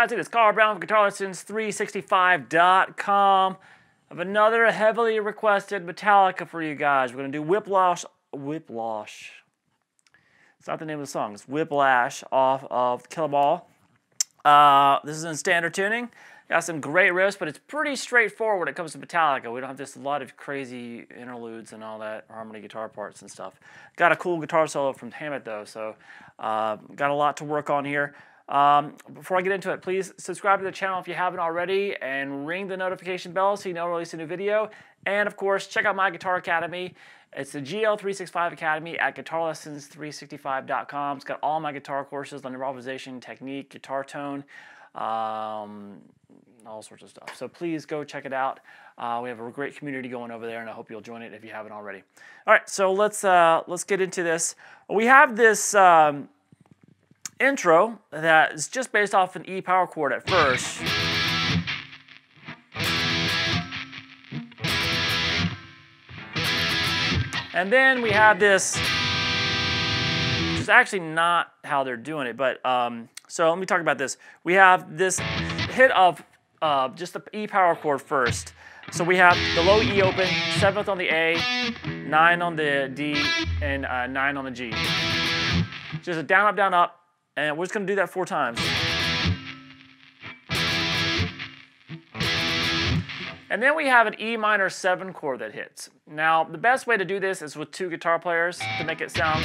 Guys, it is Carl Brown from GuitarLessons365.com. I have another heavily requested Metallica for you guys. We're going to do Whiplash. Whiplash. It's not the name of the song. It's Whiplash off of Kill 'Em All. Uh, this is in standard tuning. Got some great riffs, but it's pretty straightforward when it comes to Metallica. We don't have this a lot of crazy interludes and all that harmony guitar parts and stuff. Got a cool guitar solo from Hammett though, so uh, got a lot to work on here. Um, before I get into it, please subscribe to the channel if you haven't already and ring the notification bell so you know I release a new video. And of course, check out my Guitar Academy. It's the GL365 Academy at GuitarLessons365.com. It's got all my guitar courses on improvisation, technique, guitar tone, um, all sorts of stuff. So please go check it out. Uh, we have a great community going over there, and I hope you'll join it if you haven't already. All right, so let's uh, let's get into this. We have this. Um, intro that is just based off an E power chord at first. And then we have this, which is actually not how they're doing it, but um, so let me talk about this. We have this hit of uh, just the E power chord first. So we have the low E open, seventh on the A, nine on the D, and uh, nine on the G. Just a down, up, down, up, and we're just to do that four times. And then we have an E minor 7 chord that hits. Now, the best way to do this is with two guitar players to make it sound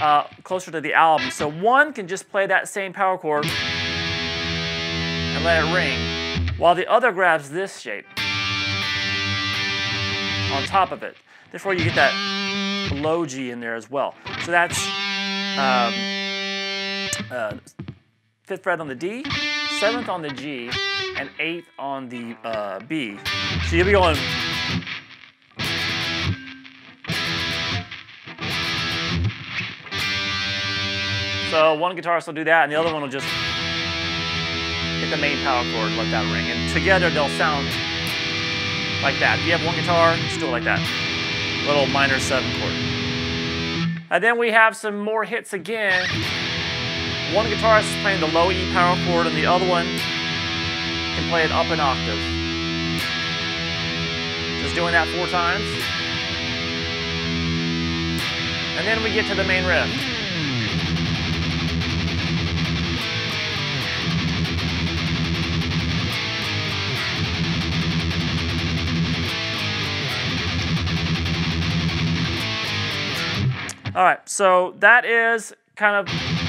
uh, closer to the album. So one can just play that same power chord and let it ring, while the other grabs this shape on top of it. Therefore, you get that low G in there as well. So that's um, uh, fifth fret on the D, seventh on the G, and eighth on the uh, B. So you'll be going. So one guitarist will do that, and the other one will just hit the main power chord, let that ring, and together they'll sound like that. If you have one guitar, just do it like that. Little minor seven chord. And then we have some more hits again. One guitarist is playing the low E power chord and the other one can play it up an octave. Just doing that four times. And then we get to the main riff. All right, so that is kind of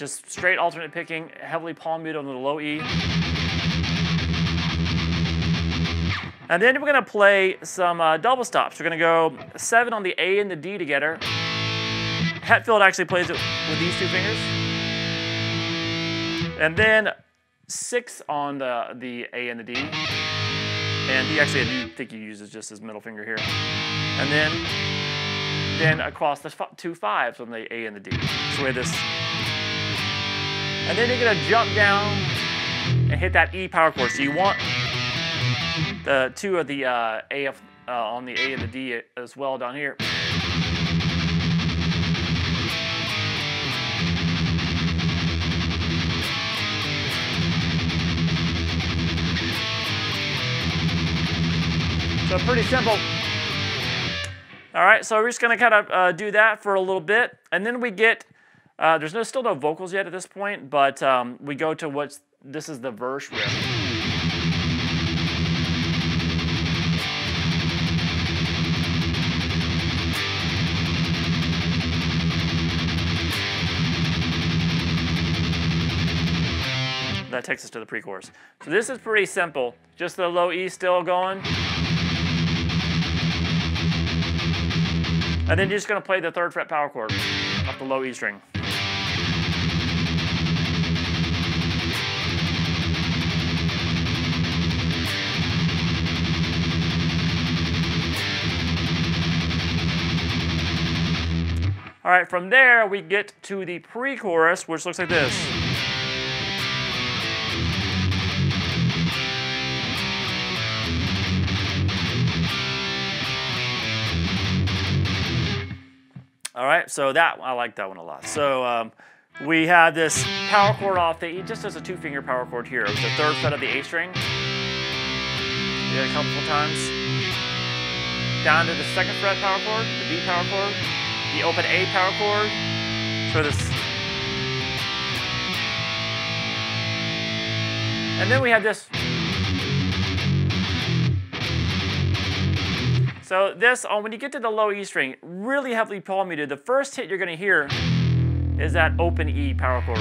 just straight alternate picking, heavily palm muted on the low E. And then we're gonna play some uh, double stops. We're gonna go seven on the A and the D together. Hetfield actually plays it with these two fingers. And then six on the, the A and the D. And he actually, I think he uses just his middle finger here. And then, then across the two fives on the A and the D. So we have this and then you're gonna jump down and hit that E power chord. So you want the two of the uh, A uh, on the A and the D as well down here. So pretty simple. All right, so we're just gonna kind of uh, do that for a little bit, and then we get uh, there's no, still no vocals yet at this point, but um, we go to what's, this is the verse riff. That takes us to the pre-chorus. So this is pretty simple. Just the low E still going. And then you're just gonna play the third fret power chord off the low E string. All right, from there we get to the pre-chorus, which looks like this. All right, so that I like that one a lot. So um, we have this power chord off the just as a two finger power chord here. It's the third fret of the A string. It a couple times. Down to the second fret power chord, the B power chord, the open A power chord. So this. And then we have this. So this, oh, when you get to the low E string, really heavily palmuted, the first hit you're gonna hear is that open E power chord.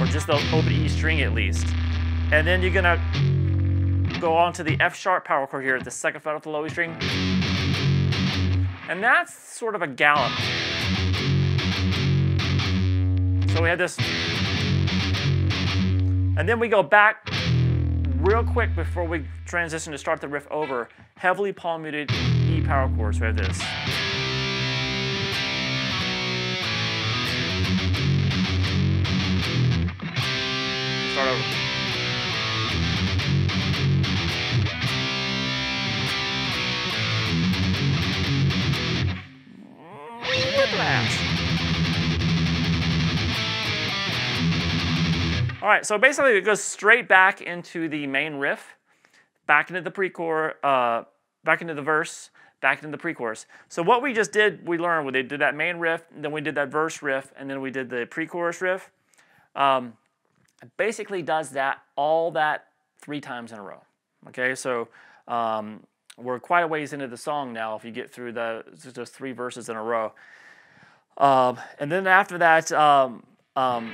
Or just the open E string at least. And then you're gonna go on to the F sharp power chord here the second fret of the low E string. And that's sort of a gallop. So we have this. And then we go back real quick before we transition to start the riff over. Heavily palm muted E power chords. So we have this. Start over. All right, so basically it goes straight back into the main riff, back into the pre-chorus, uh, back into the verse, back into the pre-chorus. So what we just did, we learned, we did that main riff, then we did that verse riff, and then we did the pre-chorus riff. Um, basically does that, all that three times in a row. Okay, so um, we're quite a ways into the song now if you get through the just three verses in a row. Um, and then after that, um, um,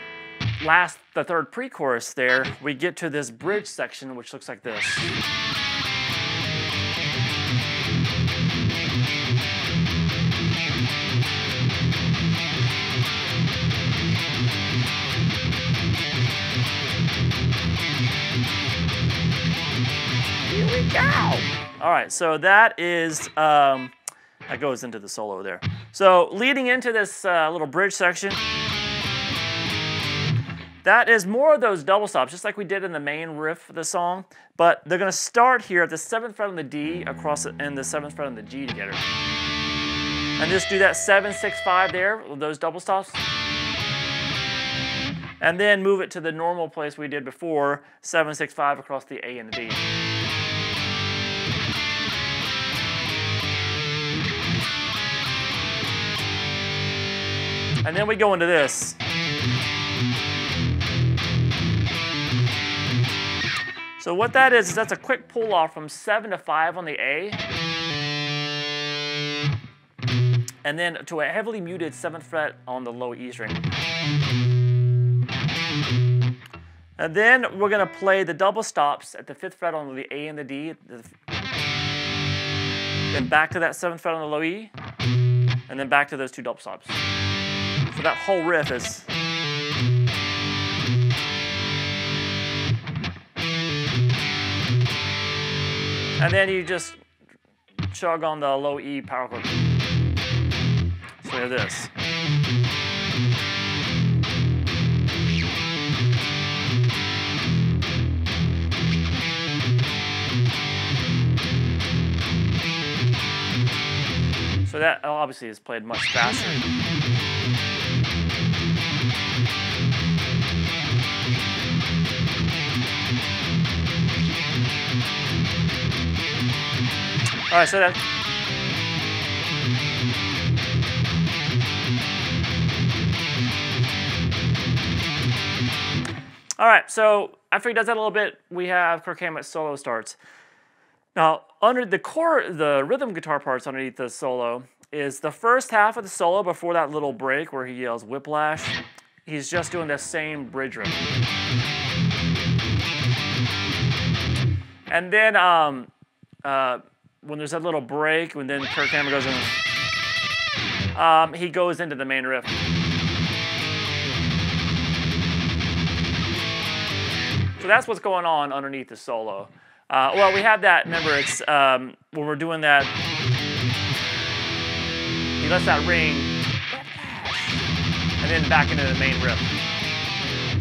last, the third pre-chorus there, we get to this bridge section, which looks like this. Here we go. All right, so that is, um, that goes into the solo there. So leading into this uh, little bridge section, that is more of those double stops, just like we did in the main riff of the song, but they're gonna start here at the seventh fret on the D across and the seventh fret on the G together. And just do that seven, six, five there, those double stops. And then move it to the normal place we did before, seven, six, five across the A and the D. And then we go into this. So what that is, is that's a quick pull off from 7 to 5 on the A. And then to a heavily muted 7th fret on the low E string. And then we're going to play the double stops at the 5th fret on the A and the D. Then back to that 7th fret on the low E. And then back to those two double stops. So that whole riff is. And then you just chug on the low E power chord. So we have this. So that obviously is played much faster. All right, so that. All right, so after he does that a little bit, we have Kirk Hammett solo starts. Now, under the core, the rhythm guitar parts underneath the solo is the first half of the solo before that little break where he yells whiplash. He's just doing the same bridge riff. And then um, uh, when there's that little break, when then Kirk Hammett goes in, um, he goes into the main riff. So that's what's going on underneath the solo. Uh, well, we have that, remember, it's um, when we're doing that, he lets that ring, and then back into the main riff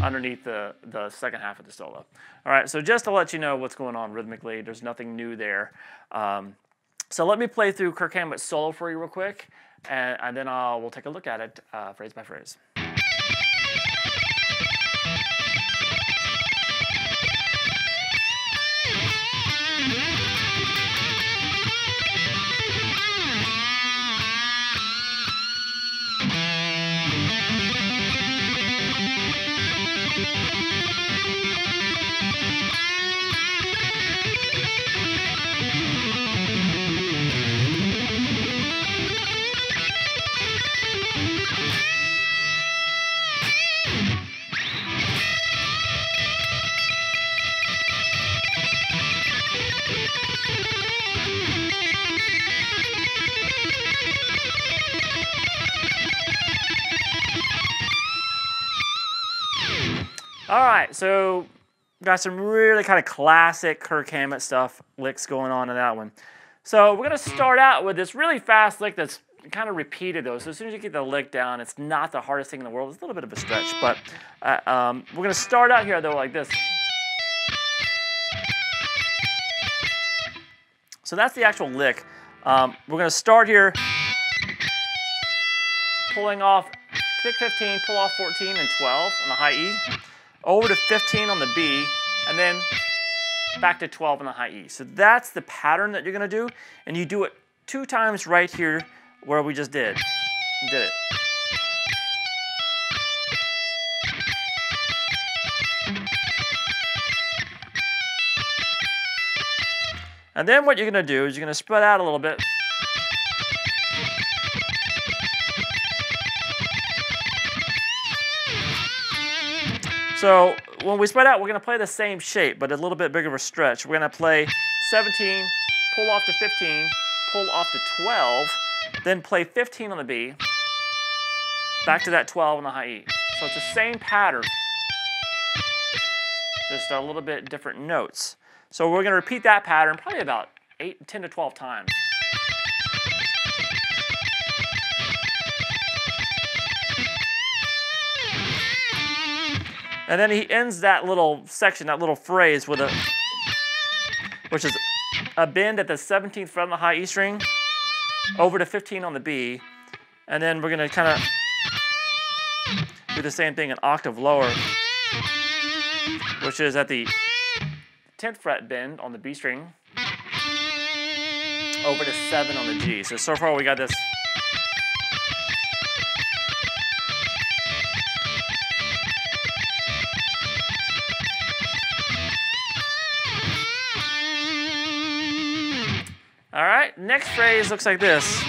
underneath the, the second half of the solo. All right, so just to let you know what's going on rhythmically, there's nothing new there. Um, so let me play through Kirk Hammett's solo for you real quick, and, and then I'll, we'll take a look at it uh, phrase by phrase. All right, so got some really kind of classic Kirk Hammett stuff, licks going on in that one. So we're gonna start out with this really fast lick that's kind of repeated though. So as soon as you get the lick down, it's not the hardest thing in the world. It's a little bit of a stretch, but uh, um, we're gonna start out here though like this. So that's the actual lick. Um, we're gonna start here, pulling off pick 15, pull off 14 and 12 on the high E, over to 15 on the B, and then back to 12 on the high E. So that's the pattern that you're gonna do, and you do it two times right here where we just did. Did it. And then what you're gonna do is you're gonna spread out a little bit. So when we spread out, we're gonna play the same shape, but a little bit bigger of a stretch. We're gonna play 17, pull off to 15, pull off to 12, then play 15 on the B, back to that 12 on the high E. So it's the same pattern, just a little bit different notes. So we're gonna repeat that pattern probably about 8, 10 to 12 times. And then he ends that little section, that little phrase with a, which is a bend at the 17th fret on the high E string, over to 15 on the B, and then we're gonna kind of do the same thing an octave lower, which is at the 10th fret bend on the B string, over to 7 on the G. So, so far we got this. Next phrase looks like this.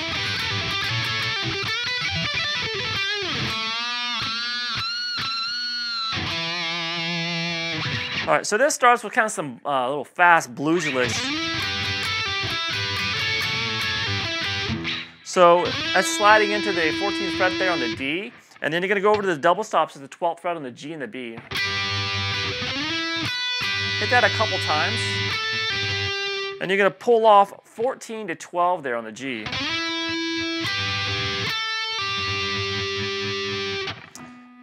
All right, so this starts with kind of some uh, little fast bluesy licks. So that's sliding into the 14th fret there on the D, and then you're gonna go over to the double stops at the 12th fret on the G and the B. Hit that a couple times, and you're gonna pull off 14 to 12 there on the G.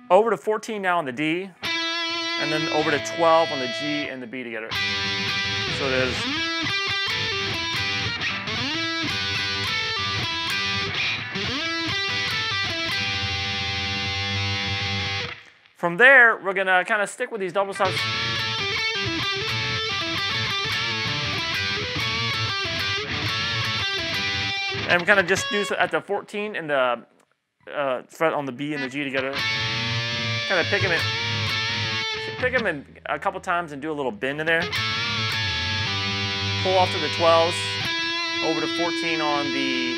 Over to 14 now on the D, and then over to 12 on the G and the B together. So is. From there, we're gonna kind of stick with these double stops. And we kind of just do at the 14 and the uh, fret on the B and the G together. Kind of pick them in, pick them in a couple times and do a little bend in there. Pull off to the 12s, over to 14 on the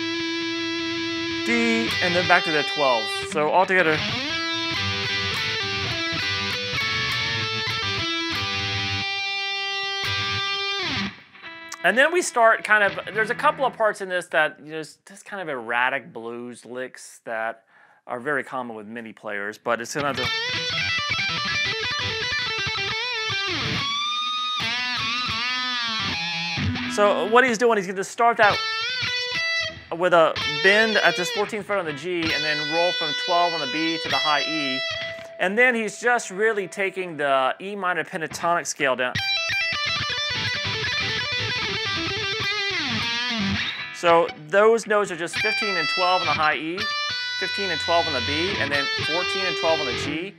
D, and then back to the 12s. So all together. And then we start kind of, there's a couple of parts in this that, you know, just kind of erratic blues licks that are very common with many players, but it's do. So what he's doing, he's gonna start that with a bend at this 14th fret on the G and then roll from 12 on the B to the high E. And then he's just really taking the E minor pentatonic scale down. So those notes are just 15 and 12 on the high E, 15 and 12 on the B, and then 14 and 12 on the G.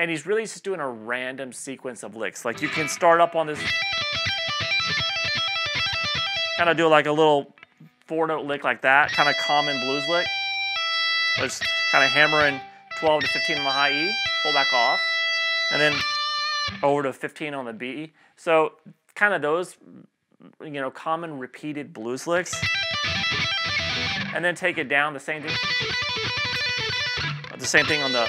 And he's really just doing a random sequence of licks. Like you can start up on this, kind of do like a little four note lick like that, kind of common blues lick. Just kind of hammering 12 to 15 on the high E, pull back off, and then over to 15 on the B. So kind of those, you know, common repeated blues licks and then take it down the same thing the same thing on the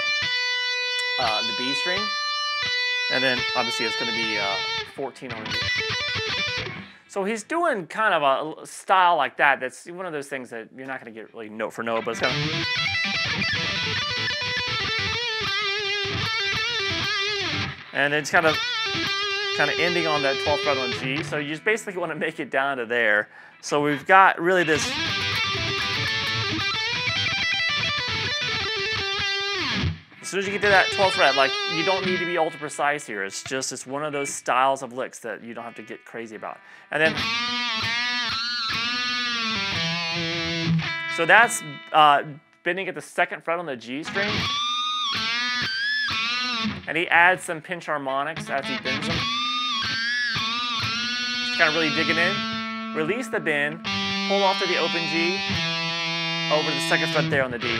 uh, the B string and then obviously it's going to be uh, 14 on the B. So he's doing kind of a style like that that's one of those things that you're not going to get really note for note but it's kind of And it's kind of kind of ending on that 12th fret on G. So you just basically want to make it down to there. So we've got really this As soon as you get to that 12th fret, like you don't need to be ultra precise here. It's just it's one of those styles of licks that you don't have to get crazy about. And then so that's uh, bending at the second fret on the G string. And he adds some pinch harmonics as he bends them. Just kind of really digging in. Release the bend, pull off to the open G, over the second fret there on the D.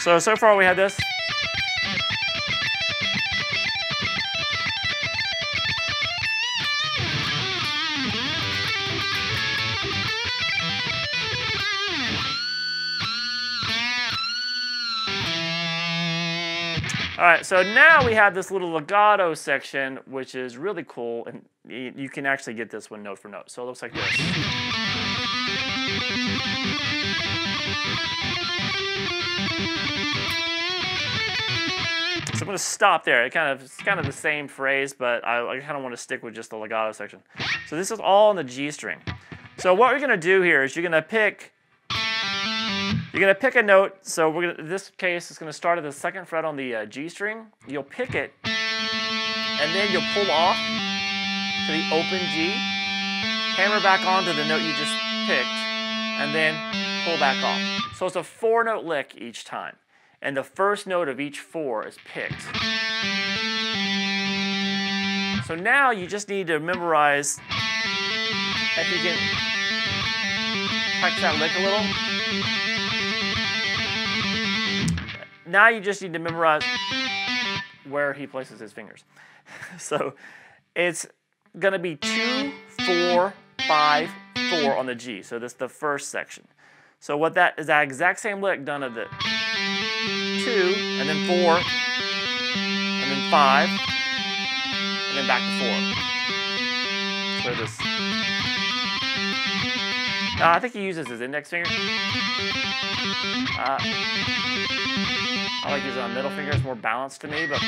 So, so far we had this. All right, so now we have this little legato section, which is really cool, and you can actually get this one note for note. So it looks like this. So I'm going to stop there. It kind of it's kind of the same phrase, but I, I kind of want to stick with just the legato section. So this is all on the G string. So what we're going to do here is you're going to pick you're going to pick a note. So we're gonna, this case is going to start at the second fret on the uh, G string. You'll pick it, and then you'll pull off to the open G, hammer back onto the note you just picked, and then pull back off. So it's a four note lick each time and the first note of each four is picked. So now you just need to memorize, if you can practice that lick a little. Now you just need to memorize where he places his fingers. so it's gonna be two, four, five, four on the G. So that's the first section. So what that is that exact same lick done of the two, and then four, and then five, and then back to four. So this. Uh, I think he uses his index finger. Uh, I like using my middle finger. It's more balanced to me, but.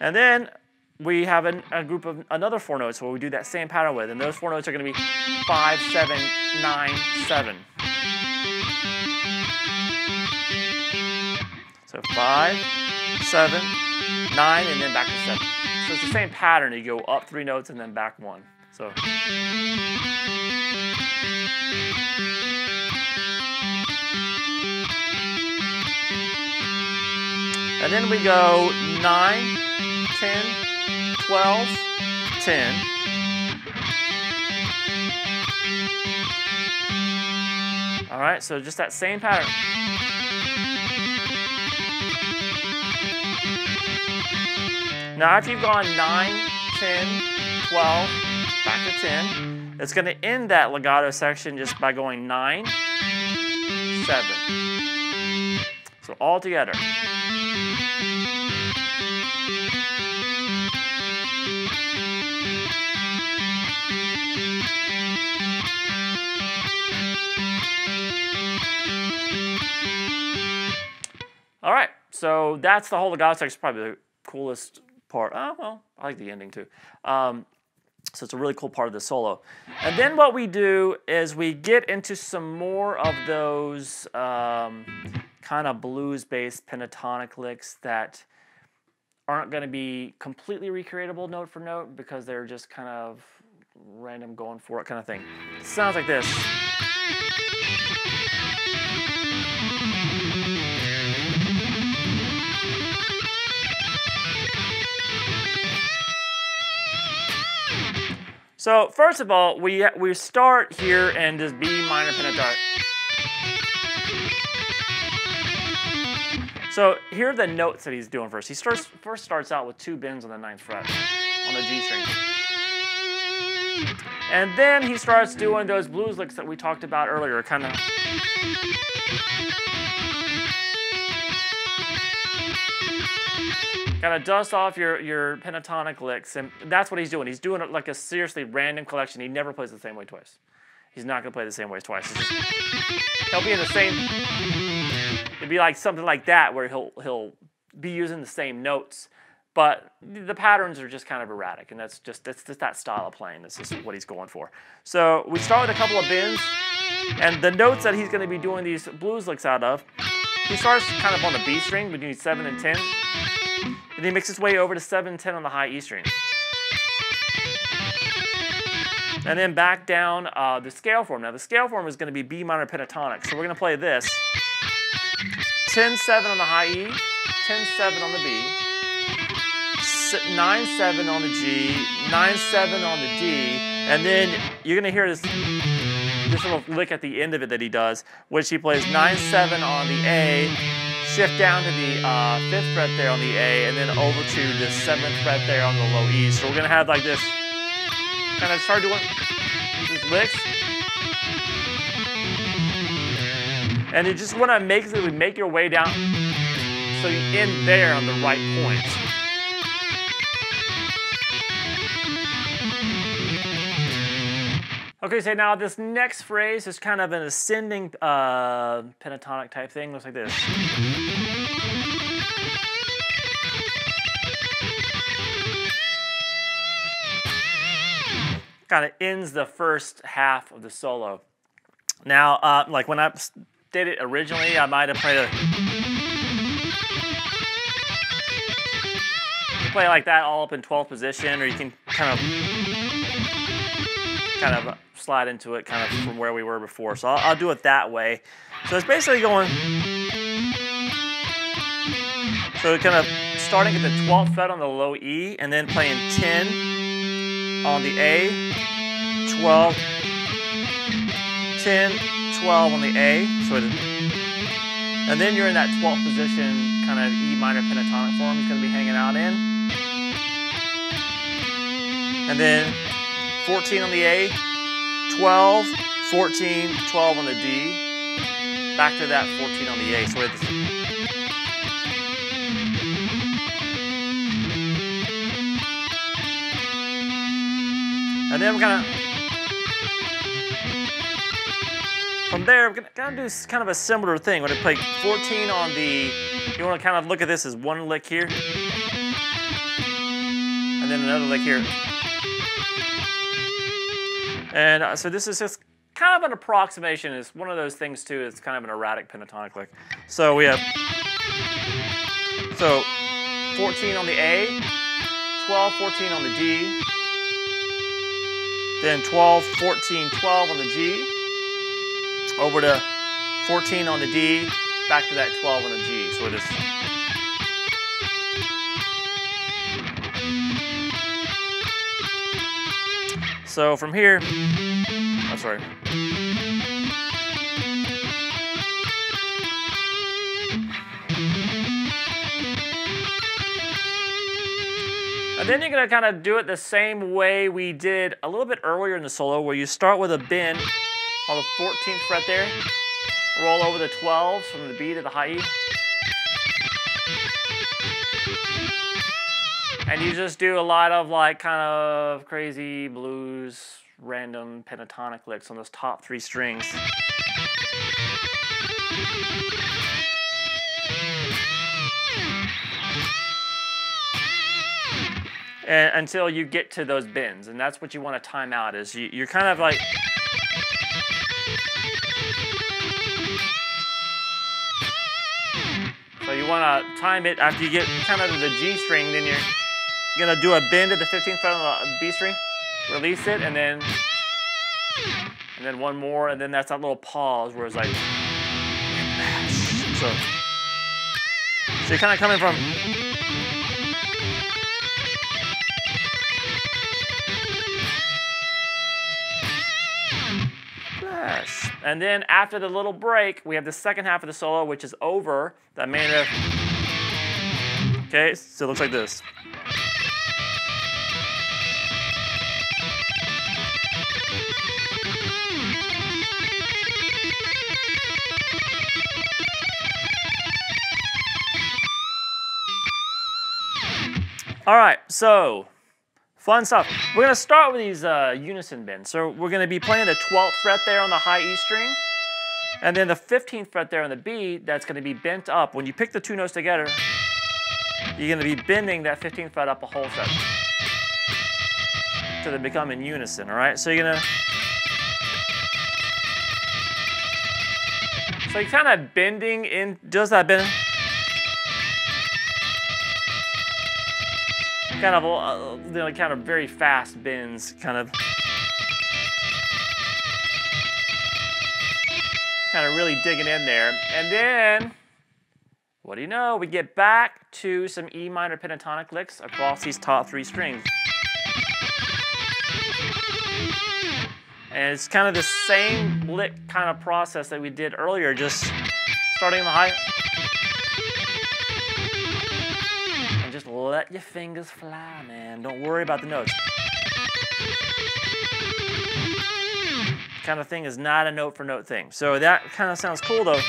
And then we have an, a group of another four notes where we do that same pattern with, and those four notes are going to be five, seven, nine, seven. Five, seven, nine, and then back to seven. So it's the same pattern. You go up three notes and then back one. So. And then we go 9, 10, 12, 10. All right, so just that same pattern. Now after you've gone 9, 10, 12, back to 10, it's going to end that legato section just by going 9, 7. So all together. All right, so that's the whole legato section. Probably the coolest part. Oh, well, I like the ending too. Um, so it's a really cool part of the solo. And then what we do is we get into some more of those um, kind of blues-based pentatonic licks that aren't going to be completely recreatable note for note because they're just kind of random going for it kind of thing. Sounds like this. So first of all, we we start here in this B minor pentatonic. So here are the notes that he's doing first. He starts first starts out with two bends on the ninth fret on the G string. And then he starts doing those blues licks that we talked about earlier, kind of Mm-hmm. Kind of dust off your, your pentatonic licks, and that's what he's doing. He's doing it like a seriously random collection. He never plays the same way twice. He's not going to play the same way twice. Just, he'll be in the same it'd be like something like that where he'll he'll be using the same notes, but the patterns are just kind of erratic, and that's just that's just that style of playing. This is what he's going for. So we start with a couple of bends, and the notes that he's going to be doing these blues licks out of, he starts kind of on the B string between seven and ten, and he makes his way over to 7-10 on the high E string. And then back down uh, the scale form. Now the scale form is going to be B minor pentatonic. So we're going to play this. 10-7 on the high E, 10-7 on the B, 9-7 on the G, 9-7 on the D, and then you're going to hear this, this little lick at the end of it that he does, which he plays 9-7 on the A, shift down to the uh, 5th fret there on the A, and then over to the 7th fret there on the low E. So we're to have like this kind of start doing these licks. And you just want to make it make your way down so you end there on the right point. Okay, so now this next phrase is kind of an ascending uh, pentatonic type thing. Looks like this. kind of ends the first half of the solo. Now, uh, like when I did it originally, I might have played a play like that all up in 12th position, or you can kind of kind of slide into it kind of from where we were before. So I'll, I'll do it that way. So it's basically going. So kind of starting at the 12th fret on the low E, and then playing 10 on the A, 12, 10, 12 on the A. So it, and then you're in that 12th position, kind of E minor pentatonic form he's going to be hanging out in. And then 14 on the A, 12, 14, 12 on the D. Back to that 14 on the A. So it's And then I'm gonna, from there, I'm gonna, gonna do kind of a similar thing. I'm gonna play 14 on the, you wanna kind of look at this as one lick here, and then another lick here. And uh, so this is just kind of an approximation. It's one of those things too, it's kind of an erratic pentatonic lick. So we have, so 14 on the A, 12, 14 on the D, then 12, 14, 12 on the G, over to 14 on the D, back to that 12 on the G. So it is. So from here, I'm oh, sorry. And then you're gonna kind of do it the same way we did a little bit earlier in the solo where you start with a bend on the 14th fret there, roll over the 12s from the B to the high E. And you just do a lot of like kind of crazy blues, random pentatonic licks on those top three strings. and, until you get to those bends. And that's what you want to time out is you, you're kind of like, so you want to time it after you get kind of the G string, then you're to do a bend at the 15th fret on the B string, release it, and then, and then one more, and then that's that little pause where it's like, so, so you're kind of coming from And then after the little break, we have the second half of the solo, which is over. That main riff. Okay, so it looks like this. All right, so Fun stuff. We're going to start with these uh, unison bends. So we're going to be playing the 12th fret there on the high E string. And then the 15th fret there on the B, that's going to be bent up. When you pick the two notes together, you're going to be bending that 15th fret up a whole fret. So they become in unison, all right? So you're going to... So you're kind of bending in, does that bend? Kind of, uh, you know, kind of very fast bends, kind of. Kind of really digging in there. And then, what do you know? We get back to some E minor pentatonic licks across these top three strings. And it's kind of the same lick kind of process that we did earlier, just starting in the high. Let your fingers fly, man. Don't worry about the notes. Kind of thing is not a note for note thing. So that kind of sounds cool though.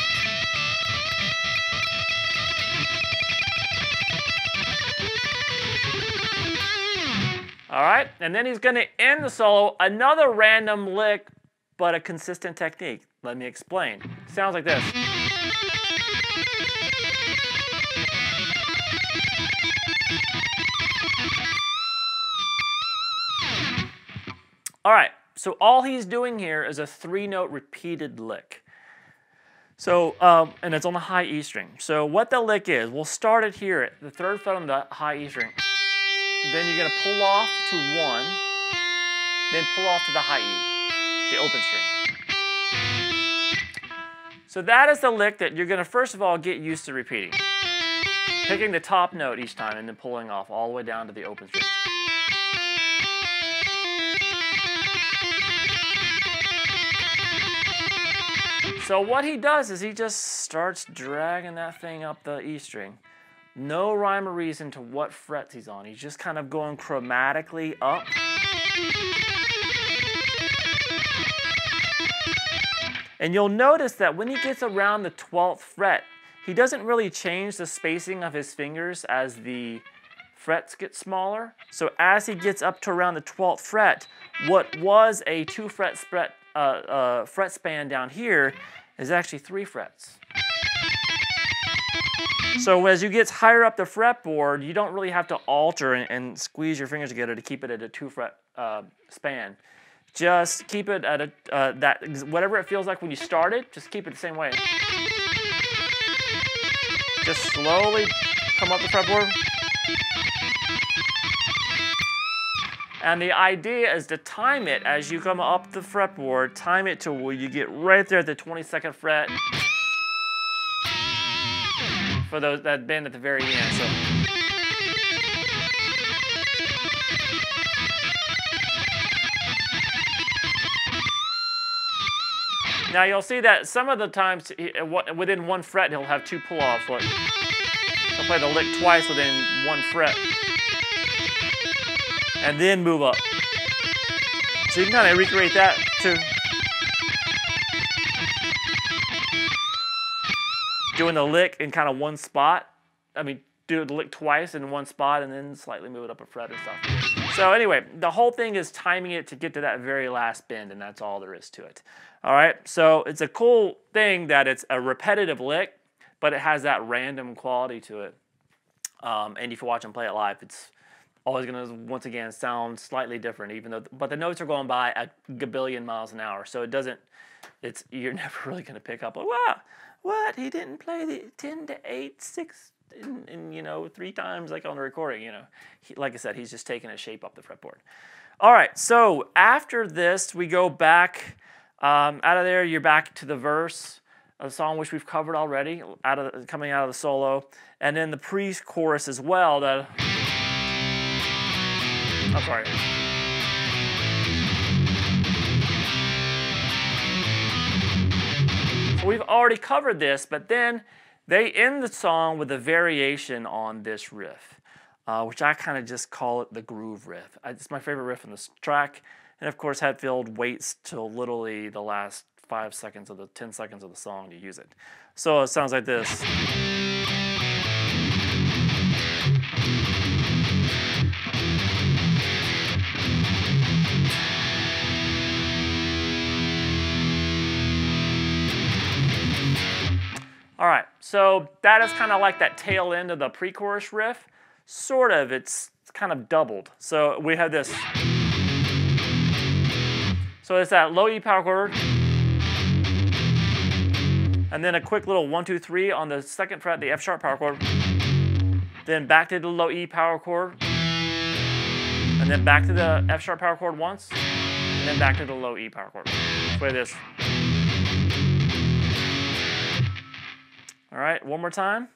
All right, and then he's gonna end the solo, another random lick, but a consistent technique. Let me explain. Sounds like this. All right, so all he's doing here is a three note repeated lick. So, um, and it's on the high E string. So what the lick is, we'll start it here at the third fret on the high E string. Then you're gonna pull off to one, then pull off to the high E, the open string. So that is the lick that you're gonna first of all get used to repeating. Picking the top note each time and then pulling off all the way down to the open string. So what he does is he just starts dragging that thing up the E string. No rhyme or reason to what frets he's on. He's just kind of going chromatically up. And you'll notice that when he gets around the 12th fret, he doesn't really change the spacing of his fingers as the frets get smaller. So as he gets up to around the 12th fret, what was a two fret, fret, uh, uh, fret span down here is actually three frets. So as you get higher up the fretboard, you don't really have to alter and, and squeeze your fingers together to keep it at a two fret uh, span. Just keep it at a, uh, that, whatever it feels like when you start it, just keep it the same way. Just slowly come up the fretboard. And the idea is to time it as you come up the fretboard, time it to where you get right there at the 22nd fret for those that bend at the very end. So. Now you'll see that some of the times uh, within one fret he'll have two pull-offs. He'll play the lick twice within one fret and then move up. So you can kind of recreate that too. Doing the lick in kind of one spot. I mean, do the lick twice in one spot and then slightly move it up a fret and stuff. So anyway, the whole thing is timing it to get to that very last bend and that's all there is to it. All right, so it's a cool thing that it's a repetitive lick, but it has that random quality to it. Um, and if you watch him play it live, it's always going to once again sound slightly different even though but the notes are going by a gabillion miles an hour so it doesn't it's you're never really going to pick up wow what? He didn't play the 10 to 8 6 and you know three times like on the recording you know? He, like i said he's just taking a shape up the fretboard. All right so after this we go back um, out of there you're back to the verse a song which we've covered already out of coming out of the solo and then the pre-chorus as well that I'm sorry. So we've already covered this, but then they end the song with a variation on this riff, uh, which I kind of just call it the groove riff. It's my favorite riff in this track. And of course, Hetfield waits till literally the last five seconds of the 10 seconds of the song to use it. So it sounds like this. All right, so that is kind of like that tail end of the pre-chorus riff. Sort of, it's, kind of doubled. So we have this. So it's that low E power chord. And then a quick little one, two, three on the second fret, the F sharp power chord. Then back to the low E power chord. And then back to the F sharp power chord once. And then back to the low E power chord. Play this. All right, one more time.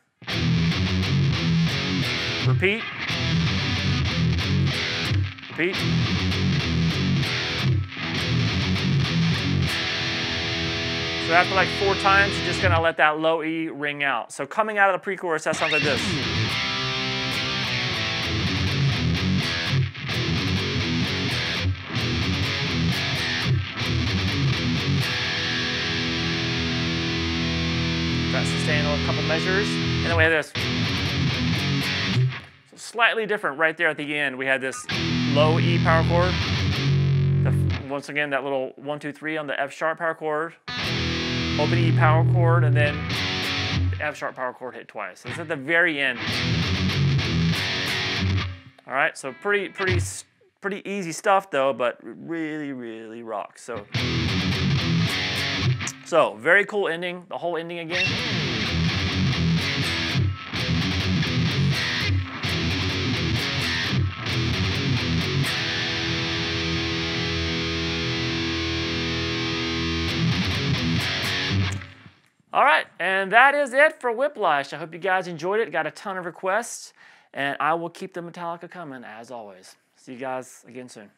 Repeat. Repeat. So after like four times, you're just gonna let that low E ring out. So coming out of the pre-chorus, that sounds like this. Sustain a couple measures, and then we have this. So slightly different right there at the end. We had this low E power chord. The, once again, that little one, two, three on the F sharp power chord, open E power chord, and then the F sharp power chord hit twice. It's at the very end. All right, so pretty, pretty, pretty easy stuff though, but really, really rocks. So. So, very cool ending, the whole ending again. All right, and that is it for Whiplash. I hope you guys enjoyed it. Got a ton of requests, and I will keep the Metallica coming as always. See you guys again soon.